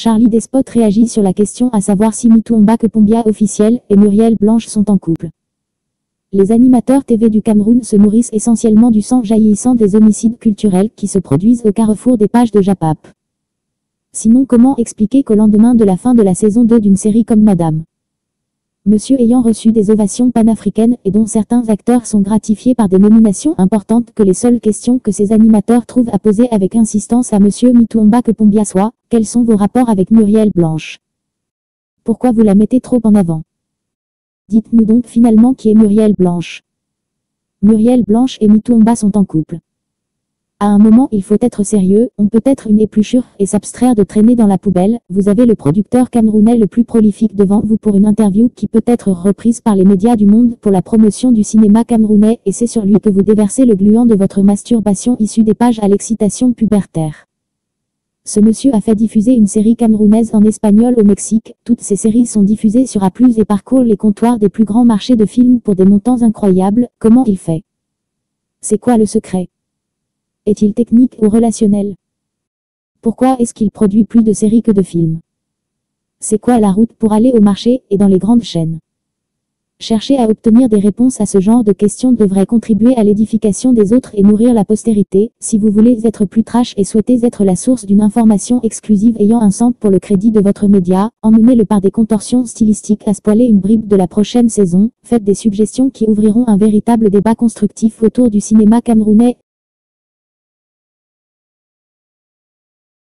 Charlie Despot réagit sur la question à savoir si Mituamba Kepombia officiel et Muriel Blanche sont en couple. Les animateurs TV du Cameroun se nourrissent essentiellement du sang jaillissant des homicides culturels qui se produisent au carrefour des pages de Japap. Sinon comment expliquer qu'au lendemain de la fin de la saison 2 d'une série comme Madame Monsieur ayant reçu des ovations panafricaines et dont certains acteurs sont gratifiés par des nominations importantes que les seules questions que ces animateurs trouvent à poser avec insistance à Monsieur Mituamba que soit, quels sont vos rapports avec Muriel Blanche? Pourquoi vous la mettez trop en avant? Dites-nous donc finalement qui est Muriel Blanche. Muriel Blanche et Mituamba sont en couple. À un moment il faut être sérieux, on peut être une épluchure et s'abstraire de traîner dans la poubelle, vous avez le producteur camerounais le plus prolifique devant vous pour une interview qui peut être reprise par les médias du monde pour la promotion du cinéma camerounais et c'est sur lui que vous déversez le gluant de votre masturbation issue des pages à l'excitation pubertaire. Ce monsieur a fait diffuser une série camerounaise en espagnol au Mexique, toutes ces séries sont diffusées sur A+, et parcourent les comptoirs des plus grands marchés de films pour des montants incroyables, comment il fait? C'est quoi le secret? Est-il technique ou relationnel? Pourquoi est-ce qu'il produit plus de séries que de films? C'est quoi la route pour aller au marché et dans les grandes chaînes? Chercher à obtenir des réponses à ce genre de questions devrait contribuer à l'édification des autres et nourrir la postérité, si vous voulez être plus trash et souhaitez être la source d'une information exclusive ayant un centre pour le crédit de votre média, emmenez-le par des contorsions stylistiques à spoiler une bribe de la prochaine saison, faites des suggestions qui ouvriront un véritable débat constructif autour du cinéma camerounais